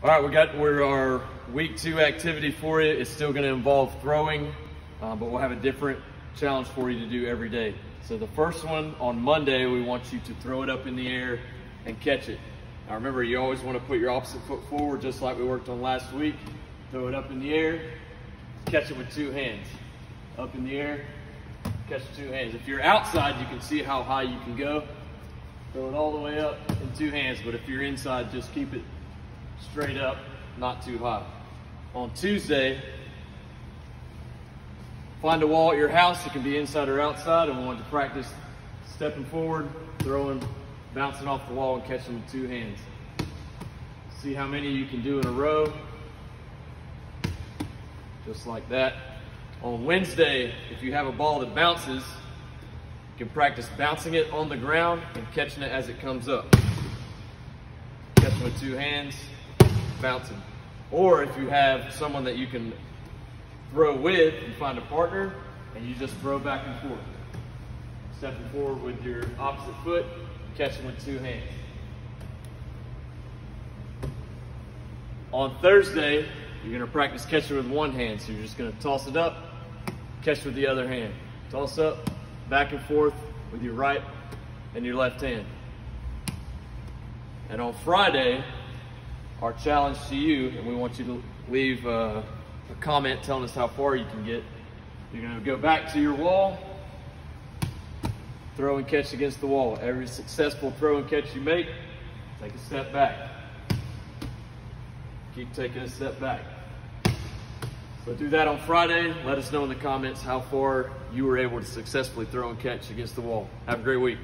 All right, we got we're our week two activity for you. It's still going to involve throwing, uh, but we'll have a different challenge for you to do every day. So the first one on Monday, we want you to throw it up in the air and catch it. Now remember, you always want to put your opposite foot forward, just like we worked on last week. Throw it up in the air, catch it with two hands. Up in the air, catch it two hands. If you're outside, you can see how high you can go. Throw it all the way up in two hands, but if you're inside, just keep it straight up, not too high. On Tuesday, find a wall at your house. It can be inside or outside, and we want to practice stepping forward, throwing, bouncing off the wall, and catching with two hands. See how many you can do in a row. Just like that. On Wednesday, if you have a ball that bounces, you can practice bouncing it on the ground and catching it as it comes up. Catching with two hands, bouncing. Or if you have someone that you can throw with, you find a partner and you just throw back and forth. Stepping forward with your opposite foot, catching with two hands. On Thursday, you're gonna practice catching with one hand. So you're just gonna toss it up, catch with the other hand. Toss up, back and forth with your right and your left hand. And on Friday, our challenge to you, and we want you to leave uh, a comment telling us how far you can get. You're gonna go back to your wall, throw and catch against the wall. Every successful throw and catch you make, take a step back. Keep taking a step back. So do that on Friday. Let us know in the comments how far you were able to successfully throw and catch against the wall. Have a great week.